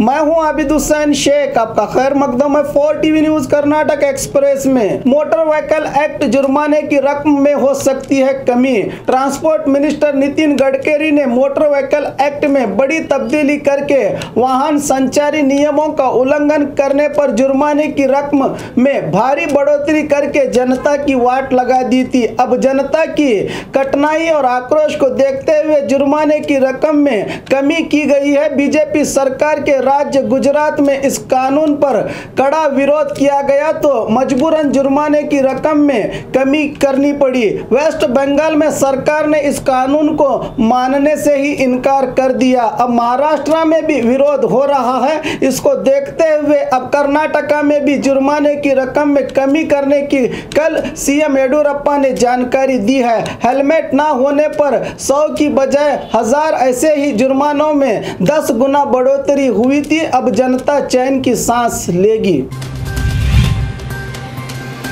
मैं हूँ आबिद हुसैन शेख। आपका खैर मकदम है four TV news Karnataka express में। मोटर व्हीकल एक्ट जुर्माने की रकम में हो सकती है कमी। ट्रांसपोर्ट मिनिस्टर नितिन गडकरी ने मोटर व्हीकल एक्ट में बड़ी तब्दीली करके वाहन संचारी नियमों का उल्लंघन करने पर जुर्माने की रकम में भारी बढ़ोतरी करके जनता की वाट लगा दी थी। अब जनता की कठिनाई और आक्रोश को देखते हुए जुर्माने की रकम में कमी की गई है। बीजेपी सरकार के राज्य गुजरात में इस कानून पर कड़ा विरोध किया गया तो मजबूरन जुर्माने की रकम में कमी करनी पड़ी। वेस्ट बंगाल में सरकार ने इस कानून को मानने से ही इनकार कर दिया। अब महाराष्ट्र में भी विरोध हो रहा है। इसको देखते हुए अब कर्नाटका में भी जुर्माने की रकम में कमी करने की कल सीएम येडुरप्पा ने जानकारी दी है। हेलमेट ना होने पर सौ की बजाय हज़ार ऐसे ही जुर्मानों में दस गुना बढ़ोतरी हुई थी अब जनता चैन की सांस लेगी।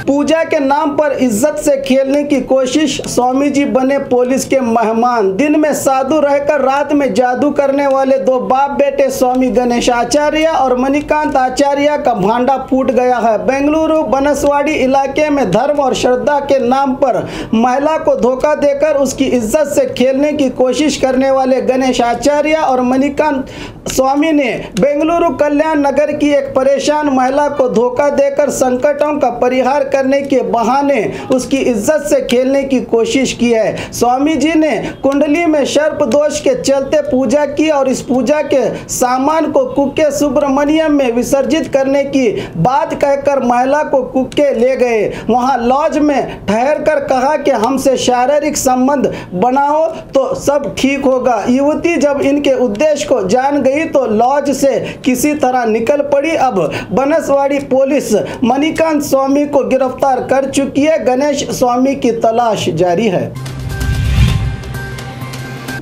पूजा के नाम पर इज़्ज़त से खेलने की कोशिश स्वामी जी बने पुलिस के मेहमान। दिन में साधु रहकर, रात में जादू करने वाले दो बाप बेटे स्वामी गणेश आचार्य और मणिकांत आचार्य का भांडा फूट गया है। बेंगलुरु, बनसवाड़ी इलाके में धर्म और श्रद्धा के नाम पर महिला को धोखा देकर उसकी इज़्ज़त से खेलने की कोशिश करने वाले गणेश आचार्य और मणिकांत स्वामी ने बेंगलुरु कल्याण नगर की एक परेशान महिला को धोखा देकर संकटों का परिहार करने के बहाने उसकी इज़्ज़त से खेलने की कोशिश की है। स्वामी जी ने कुंडली में सर्प दोष के चलते पूजा की और इस पूजा के सामान को कुके सुब्रमण्यम में विसर्जित करने की बात कहकर महिला को कुके ले गए। वहाँ लॉज में ठहर कर कहा कि हमसे शारीरिक संबंध बनाओ तो सब ठीक होगा। युवती जब इनके उद्देश्य को जान गई तो लॉज से किसी तरह निकल पड़ी। अब बनसवाड़ी पुलिस मणिकांत स्वामी को गिरफ़्तार कर चुकी है। गणेश स्वामी की तलाश जारी है।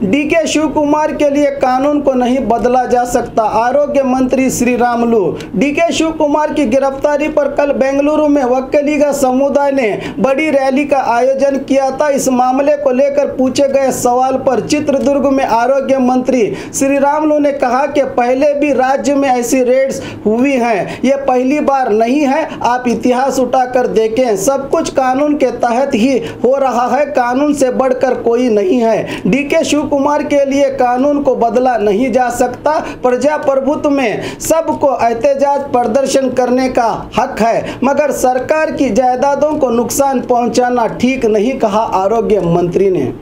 डीके शिव कुमार के लिए कानून को नहीं बदला जा सकता, आरोग्य मंत्री श्री रामलू। डीके शिव कुमार की गिरफ्तारी पर कल बेंगलुरु में वकीलीगा समुदाय ने बड़ी रैली का आयोजन किया था। इस मामले को लेकर पूछे गए सवाल पर चित्रदुर्ग में आरोग्य मंत्री श्री रामलू ने कहा कि पहले भी राज्य में ऐसी रेड्स हुई हैं, ये पहली बार नहीं है। आप इतिहास उठाकर देखें, सब कुछ कानून के तहत ही हो रहा है, कानून से बढ़कर कोई नहीं है। डीके शिव कुमार के लिए कानून को बदला नहीं जा सकता। प्रजा प्रभुत्व में सबको एहतजाज प्रदर्शन करने का हक है, मगर सरकार की जायदादों को नुकसान पहुंचाना ठीक नहीं कहा आरोग्य मंत्री ने।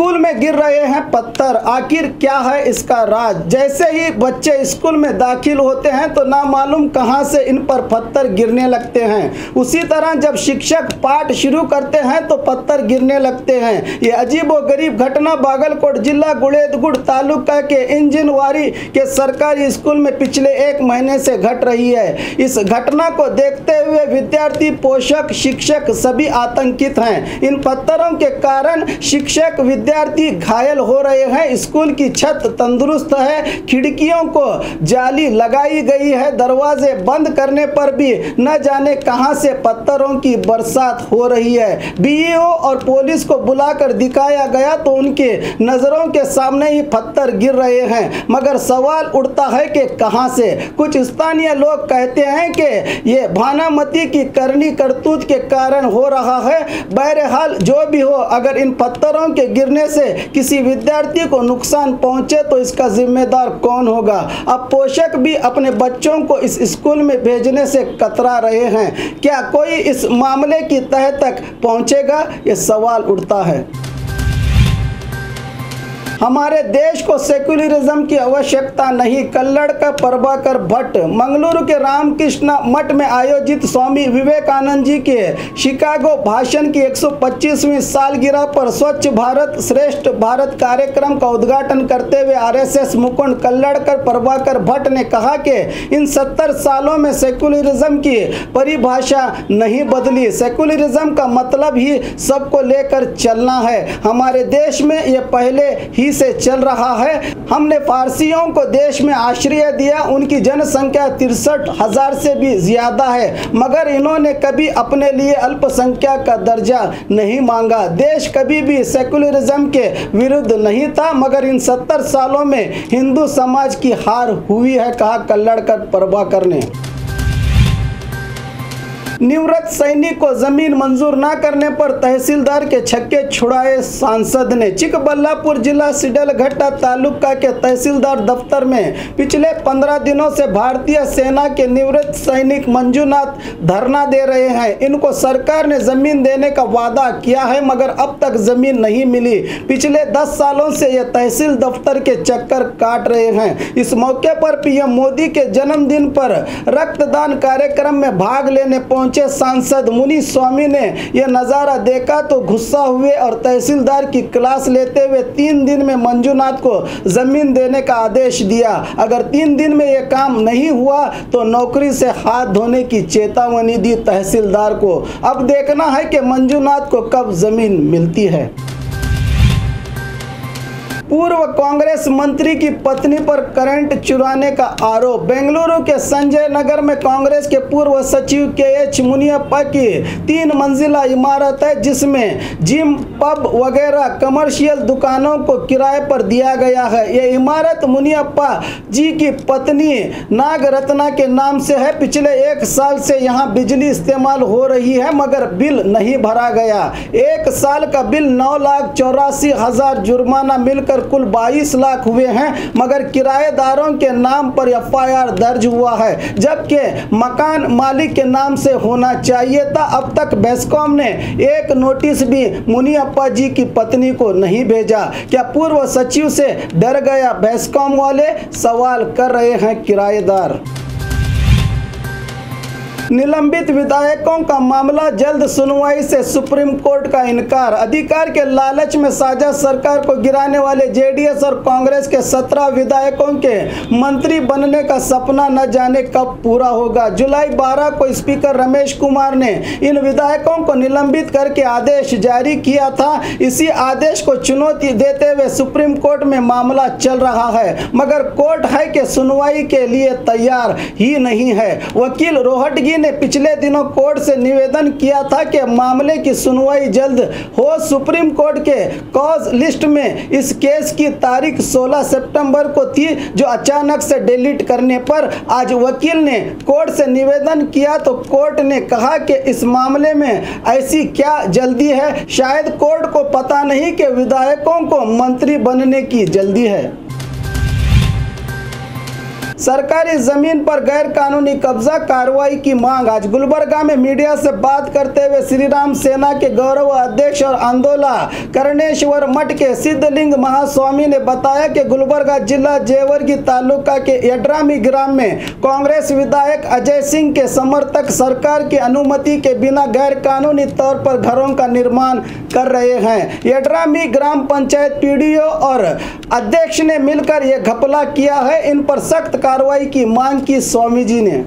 स्कूल में गिर रहे हैं पत्थर। आखिर क्या है इसका राज? जैसे ही बच्चे स्कूल में दाखिल होते हैं तो ना मालूम कहाँ से इन पर पत्थर गिरने लगते हैं? उसी तरह जब शिक्षक पाठ शुरू करते हैं तो पत्थर गिरने लगते हैं। ये अजीब गरीब घटना बागलकोट जिला गुड़ेदगुड़ तालुका के इंजनवारी के सरकारी स्कूल में पिछले एक महीने से घट रही है। इस घटना को देखते हुए विद्यार्थी, पोषक, शिक्षक सभी आतंकित हैं। इन पत्थरों के कारण शिक्षक विद्यार्थी घायल हो रहे हैं। स्कूल की छत तंदुरुस्त है। खिड़कियों को जाली लगाई गई है। दरवाजे बंद करने पर भी न जाने कहाँ से पत्थरों की बरसात हो रही है। बीईओ और पुलिस को बुलाकर दिखाया गया तो उनके नज़रों के सामने ही पत्थर गिर रहे हैं। मगर सवाल उठता है कि कहाँ से? कुछ स्थानीय लोग कहते हैं कि ये भानामती की करनी करतूत के कारण हो रहा है। बहरहाल, जो भी हो, अगर इन पत्थरों के गिरने से किसी विद्यार्थी को नुकसान पहुँचे तो इसका जिम्मेदार कौन होगा? अब पोषक भी अपने बच्चों को इस स्कूल में भेजने से कतरा रहे हैं। क्या कोई इस मामले की तह तक पहुंचेगा? ये सवाल उठता है। हमारे देश को सेक्युलरिज्म की आवश्यकता नहीं। कल्लड़ का प्रभाकर भट्ट, मंगलुरु के रामकृष्ण मठ में आयोजित स्वामी विवेकानंद जी के शिकागो भाषण की 125वीं सालगिरह पर स्वच्छ भारत, श्रेष्ठ भारत कार्यक्रम का उद्घाटन करते हुए आरएसएस मुकुंद कल्लड़कर, प्रभाकर भट्ट ने कहा कि इन सत्तर सालों में सेक्युलरिज्म की परिभाषा नहीं बदली। सेक्युलरिज्म का मतलब ही सबको लेकर चलना है। हमारे देश में ये पहले ही सदी से चल रहा है। हमने फारसियों को देश में आश्रय दिया, उनकी जनसंख्या तिरसठ हज़ार से भी ज़्यादा है, मगर इन्होंने कभी अपने लिए अल्पसंख्यक का दर्जा नहीं मांगा। देश कभी भी सेकुलरिज्म के विरुद्ध नहीं था, मगर इन सत्तर सालों में हिंदू समाज की हार हुई है, कहा कल्लड़कर प्रभाकर ने। निवृत्त सैनिक को ज़मीन मंजूर न करने पर तहसीलदार के छक्के छुड़ाए सांसद ने। चिकबल्लापुर जिला सिडल घट्टा तालुका के तहसीलदार दफ्तर में पिछले पंद्रह दिनों से भारतीय सेना के निवृत्त सैनिक मंजूनाथ धरना दे रहे हैं। इनको सरकार ने ज़मीन देने का वादा किया है, मगर अब तक ज़मीन नहीं मिली। पिछले दस सालों से ये तहसील दफ्तर के चक्कर काट रहे हैं। इस मौके पर पीएम मोदी के जन्मदिन पर रक्तदान कार्यक्रम में भाग लेने पहुँचे पहुँचे सांसद मुनि स्वामी ने यह नज़ारा देखा तो गुस्सा हुए और तहसीलदार की क्लास लेते हुए तीन दिन में मंजूनाथ को ज़मीन देने का आदेश दिया। अगर तीन दिन में यह काम नहीं हुआ तो नौकरी से हाथ धोने की चेतावनी दी तहसीलदार को। अब देखना है कि मंजूनाथ को कब ज़मीन मिलती है। पूर्व कांग्रेस मंत्री की पत्नी पर करंट चुराने का आरोप। बेंगलुरु के संजय नगर में कांग्रेस के पूर्व सचिव के एच मुनियप्पा की तीन मंजिला इमारत है, जिसमें जिम, पब वगैरह कमर्शियल दुकानों को किराए पर दिया गया है। ये इमारत मुनियप्पा जी की पत्नी नागरत्ना के नाम से है। पिछले एक साल से यहाँ बिजली इस्तेमाल हो रही है, मगर बिल नहीं भरा गया। एक साल का बिल नौ लाख चौरासी हज़ार जुर्माना मिलकर मिलकर कुल 22 लाख हुए हैं, मगर किराएदारों के नाम पर एफआईआर दर्ज हुआ है। जबकि मकान मालिक के नाम से होना चाहिए था, अब तक बेस्कॉम ने एक नोटिस भी मुनियप्पा जी की पत्नी को नहीं भेजा। क्या पूर्व सचिव से डर गया बेस्कॉम वाले? सवाल कर रहे हैं किराएदार। निलंबित विधायकों का मामला जल्द सुनवाई से सुप्रीम कोर्ट का इनकार। अधिकार के लालच में साझा सरकार को गिराने वाले जेडीएस और कांग्रेस के सत्रह विधायकों के मंत्री बनने का सपना न जाने कब पूरा होगा। जुलाई 12 को स्पीकर रमेश कुमार ने इन विधायकों को निलंबित करके आदेश जारी किया था। इसी आदेश को चुनौती देते हुए सुप्रीम कोर्ट में मामला चल रहा है, मगर कोर्ट है कि सुनवाई के लिए तैयार ही नहीं है। वकील रोहटगी ने पिछले दिनों कोर्ट से निवेदन किया था कि मामले की सुनवाई जल्द हो। सुप्रीम कोर्ट के कॉज लिस्ट में इस केस की तारीख 16 सितंबर को थी, जो अचानक से डिलीट करने पर आज वकील ने कोर्ट से निवेदन किया। तो कोर्ट ने कहा कि इस मामले में ऐसी क्या जल्दी है? शायद कोर्ट को पता नहीं कि विधायकों को मंत्री बनने की जल्दी है। सरकारी ज़मीन पर गैर कानूनी कब्जा कार्रवाई की मांग। आज गुलबर्गा में मीडिया से बात करते हुए श्री राम सेना के गौरव अध्यक्ष और आंदोला करणेश्वर मठ के सिद्धलिंग महास्वामी ने बताया कि गुलबर्गा जिला जेवरगी तालुका के यड्रामी ग्राम में कांग्रेस विधायक अजय सिंह के समर्थक सरकार की अनुमति के बिना गैर कानूनी तौर पर घरों का निर्माण कर रहे हैं। यड्रामी ग्राम पंचायत पीडीओ और अध्यक्ष ने मिलकर यह घपला किया है। इन पर सख्त कार्रवाई की मांग की स्वामी जी ने।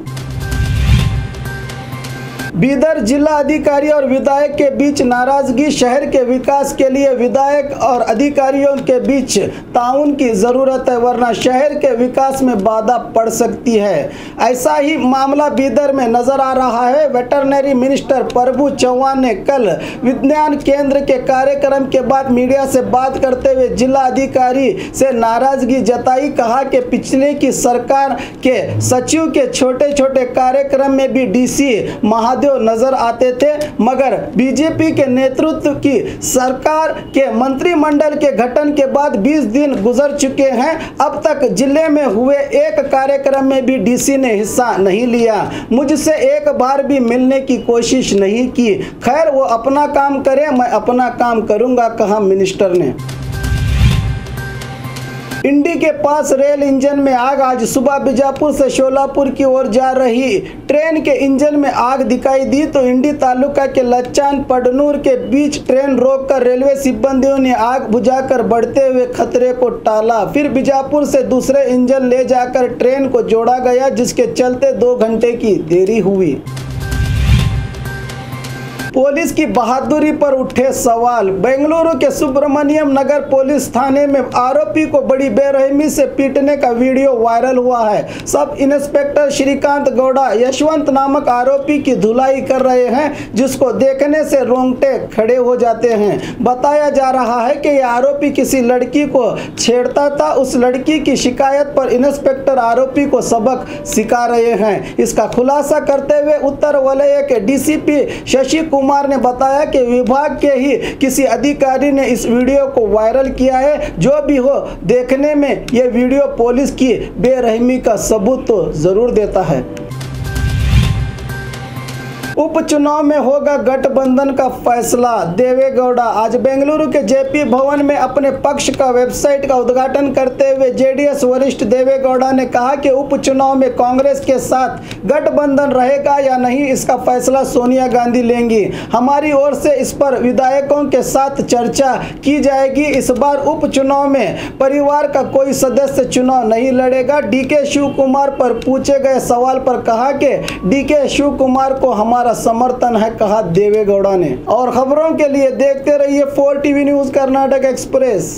बीदर जिला अधिकारी और विधायक के बीच नाराज़गी शहर के विकास के लिए विधायक और अधिकारियों के बीच ताउन की ज़रूरत है, वरना शहर के विकास में बाधा पड़ सकती है। ऐसा ही मामला बीदर में नज़र आ रहा है। वेटरनरी मिनिस्टर प्रभु चौहान ने कल विज्ञान केंद्र के कार्यक्रम के बाद मीडिया से बात करते हुए जिला अधिकारी से नाराज़गी जताई, कहा कि पिछले की सरकार के सचिव के छोटे छोटे कार्यक्रम में भी डीसी महादेव नज़र आते थे, मगर बीजेपी के नेतृत्व की सरकार के मंत्रिमंडल के गठन के बाद 20 दिन गुजर चुके हैं। अब तक ज़िले में हुए एक कार्यक्रम में भी डीसी ने हिस्सा नहीं लिया। मुझसे एक बार भी मिलने की कोशिश नहीं की। खैर, वो अपना काम करे, मैं अपना काम करूँगा, कहा मिनिस्टर ने। इंडी के पास रेल इंजन में आग आज सुबह बीजापुर से शोलापुर की ओर जा रही। ट्रेन के इंजन में आग दिखाई दी तो इंडी तालुका के लच्चान पडनूर के बीच ट्रेन रोककर रेलवे सिब्बंदियों ने आग बुझाकर बढ़ते हुए खतरे को टाला। फिर बीजापुर से दूसरे इंजन ले जाकर ट्रेन को जोड़ा गया, जिसके चलते दो घंटे की देरी हुई। पुलिस की बहादुरी पर उठे सवाल। बेंगलुरु के सुब्रमण्यम नगर पुलिस थाने में आरोपी को बड़ी बेरहमी से पीटने का वीडियो वायरल हुआ है। सब इंस्पेक्टर श्रीकांत गौड़ा, यशवंत नामक आरोपी की धुलाई कर रहे हैं, जिसको देखने से रोंगटे खड़े हो जाते हैं। बताया जा रहा है कि यह आरोपी किसी लड़की को छेड़ता था। उस लड़की की शिकायत पर इंस्पेक्टर आरोपी को सबक सिखा रहे हैं। इसका खुलासा करते हुए उत्तर वलय के डीसीपी शशि कुमार ने बताया कि विभाग के ही किसी अधिकारी ने इस वीडियो को वायरल किया है। जो भी हो, देखने में यह वीडियो पुलिस की बेरहमी का सबूत तो ज़रूर देता है। उपचुनाव में होगा गठबंधन का फैसला। देवेगौड़ा, आज बेंगलुरु के जेपी भवन में अपने पक्ष का वेबसाइट का उद्घाटन करते हुए जेडीएस वरिष्ठ देवेगौड़ा ने कहा कि उपचुनाव में कांग्रेस के साथ गठबंधन रहेगा या नहीं, इसका फैसला सोनिया गांधी लेंगी। हमारी ओर से इस पर विधायकों के साथ चर्चा की जाएगी। इस बार उपचुनाव में परिवार का कोई सदस्य चुनाव नहीं लड़ेगा। डीके शिव कुमार पर पूछे गए सवाल पर कहा कि डीके शिव कुमार को हमारा हमारा समर्थन है, कहा देवेगौड़ा ने। और खबरों के लिए देखते रहिए four TV news Karnataka express